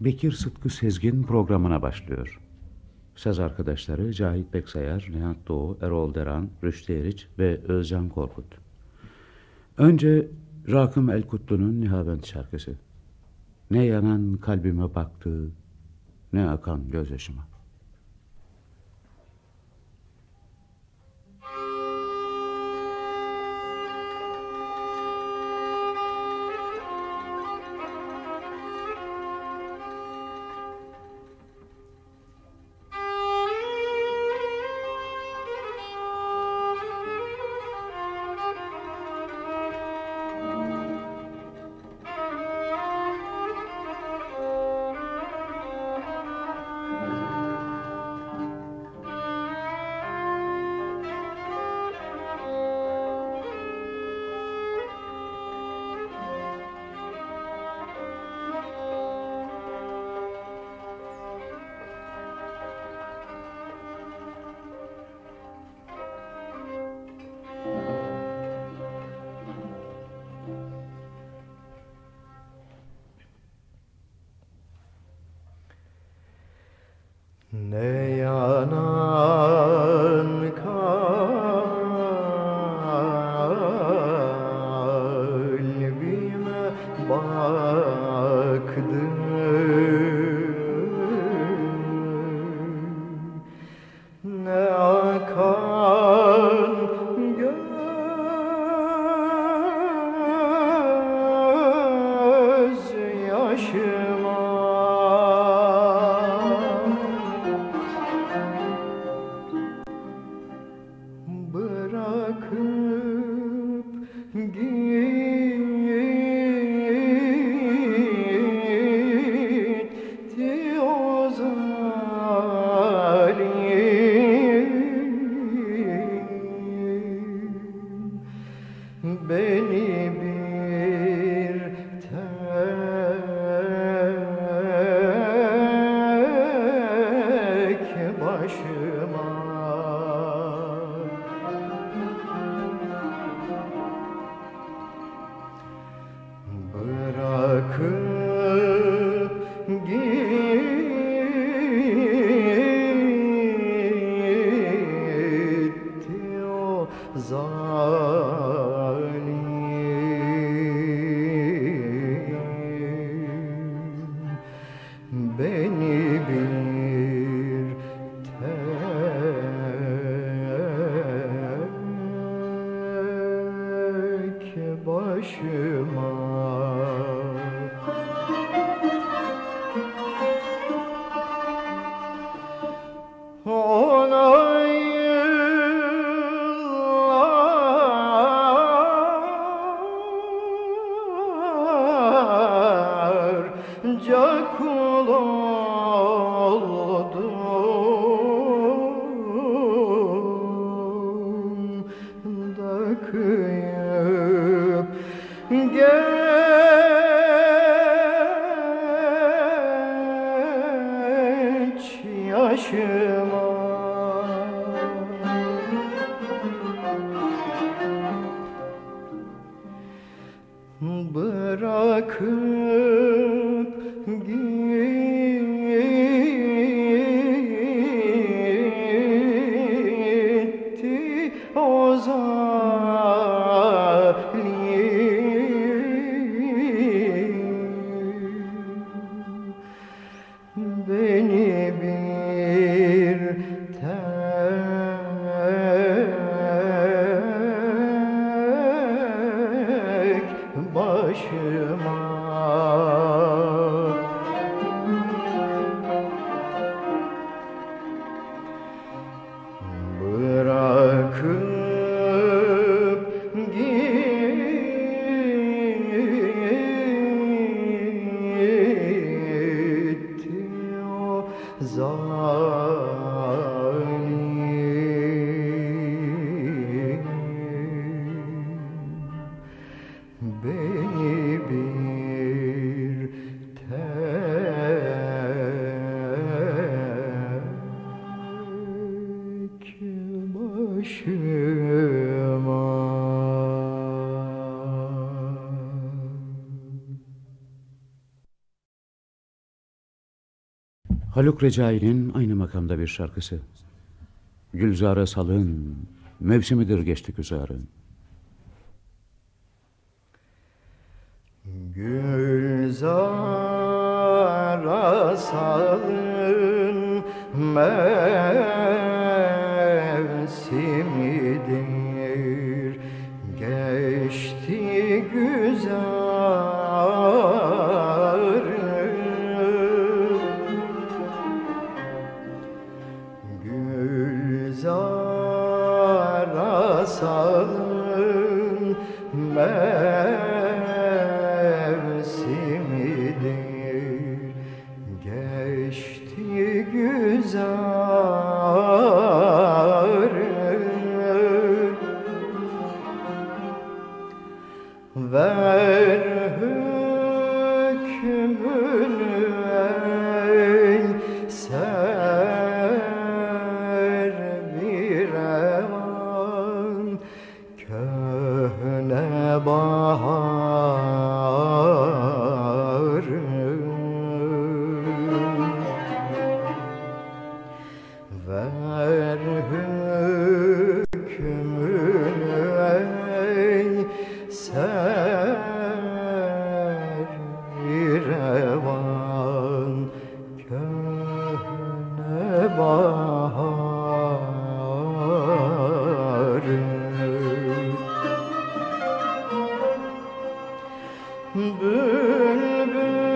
Bekir Sıtkı Sezgin programına başlıyor. Söz arkadaşları Cahit Beksayar, Nihat Doğu, Erol Deran, Rüştü Eriç ve Özcan Korkut. Önce Rakım Elkutlu'nun Nihavent şarkısı. Ne yanan kalbime baktı, ne akan gözyaşıma. Bırakıp gitti Haluk Recai'nin aynı makamda bir şarkısı. Gülzar'a salın, mevsimidir geçti güzarın. Gülzara salın mevsimidir Geçti bar. Bülbüllerin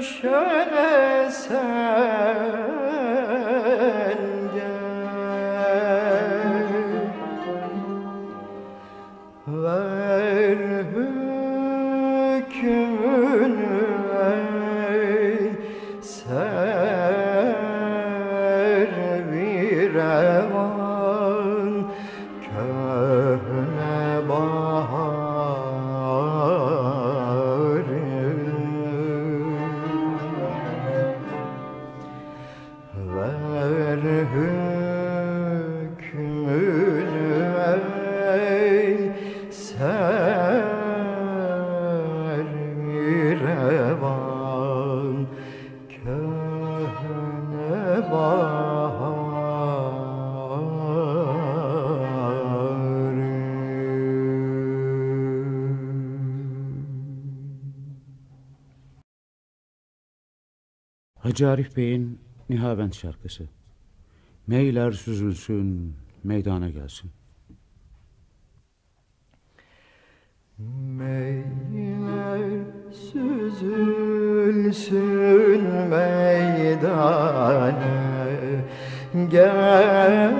Gülşene sen Hacı Arif Bey'in Nihavent şarkısı. Meyler süzülsün, meydana gelsin. Meyler süzülsün meydana gelsin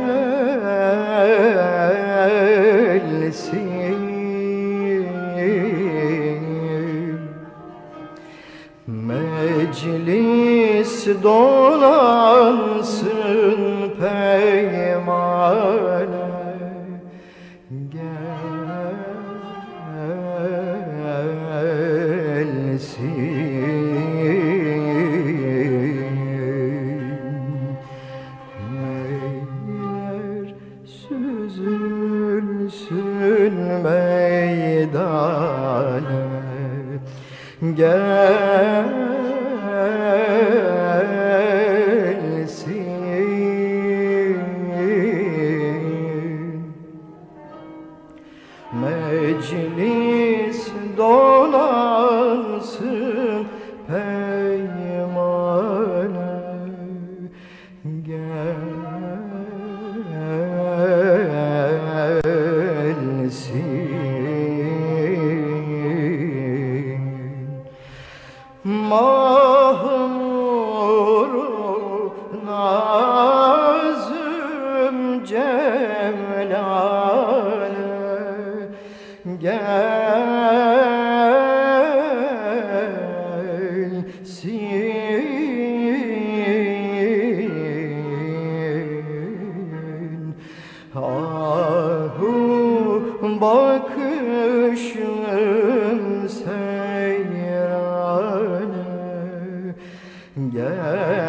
Meclis dolansın peymane. Meydane. Gelsin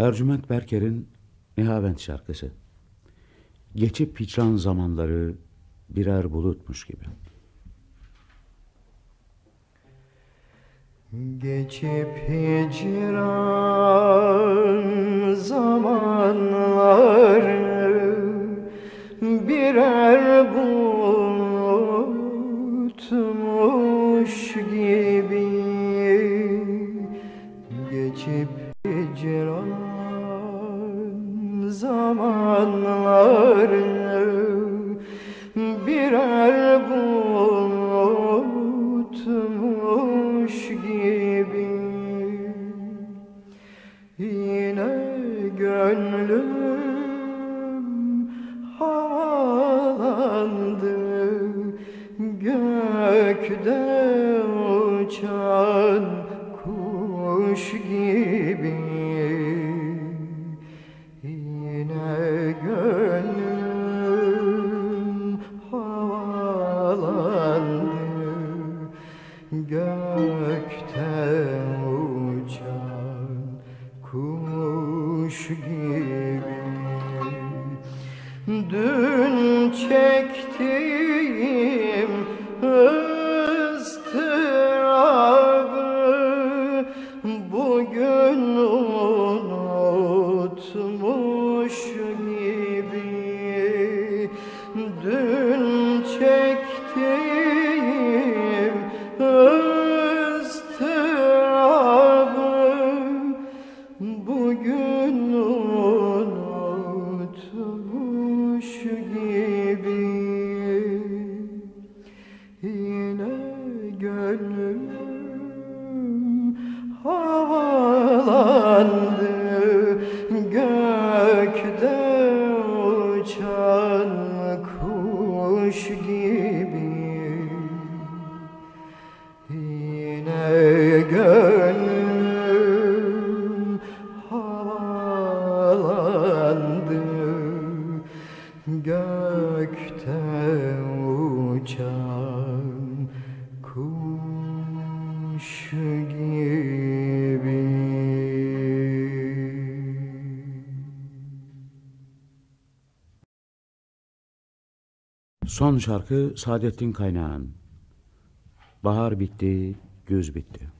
Ercüment Berker'in Nihavent şarkısı. Geçip hicran zamanları birer bulutmuş gibi. Geçip hicran zamanları birer bulutmuş zamanlar birer bu Michigan. Son şarkı Saadettin Kaynağan Bahar bitti, güz bitti.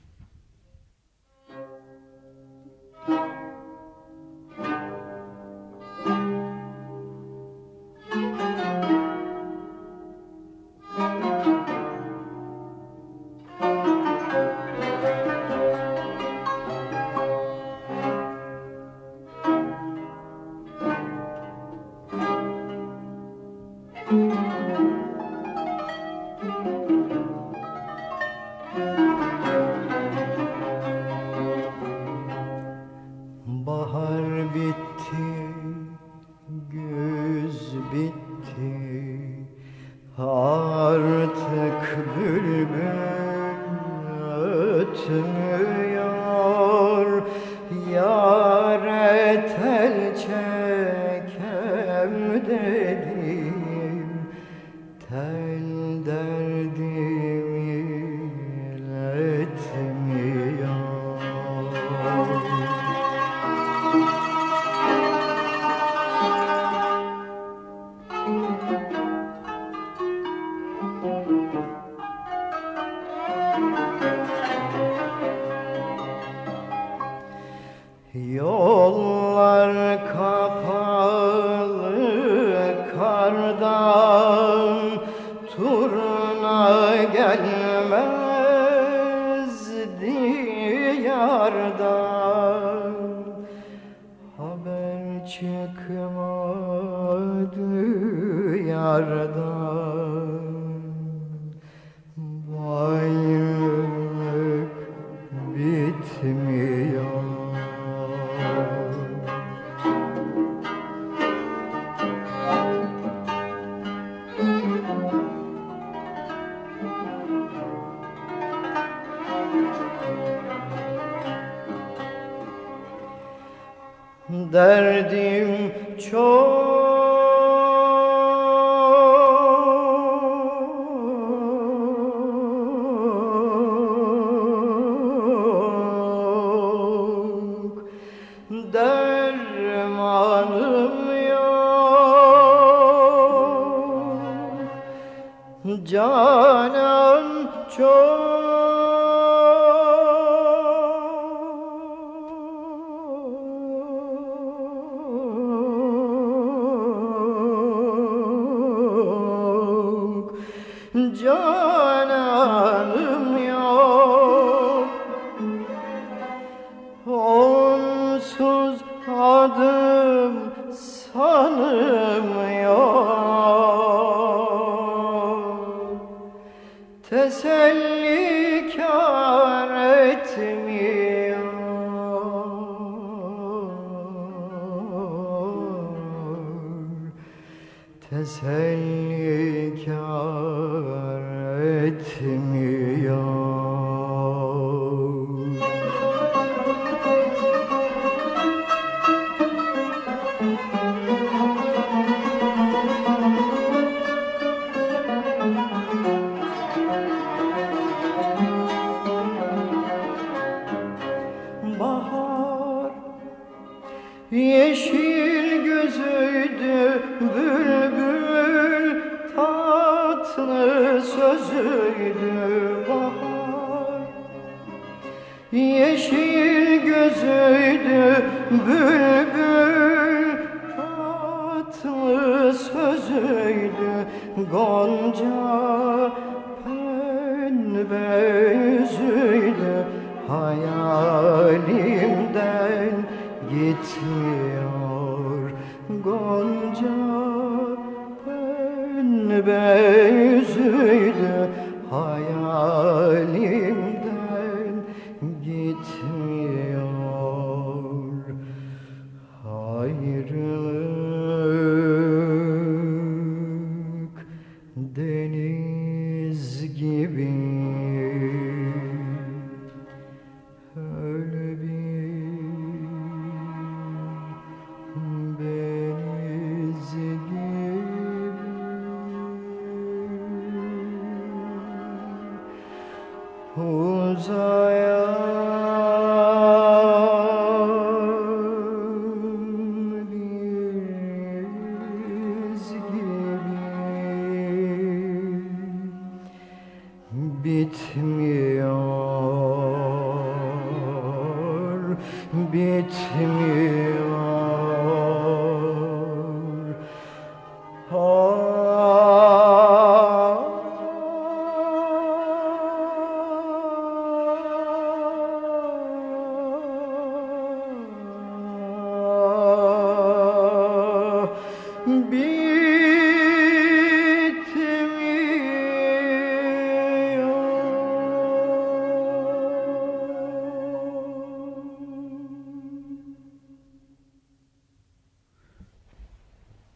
Haber çıkmadı yardan. derdi Onsuz adım sanım yok. Teselli kâr etmiyor. Teselli hayalimden gitmiyor. Gonca pembe yüzüydü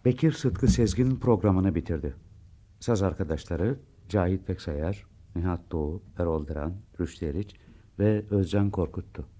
Bekir Sıtkı Sezgin programını bitirdi. Saz arkadaşları Cahit Peksayar, Nihat Doğu, Erol Diran, Rüştü Eriç ve Özcan Korkut'tu.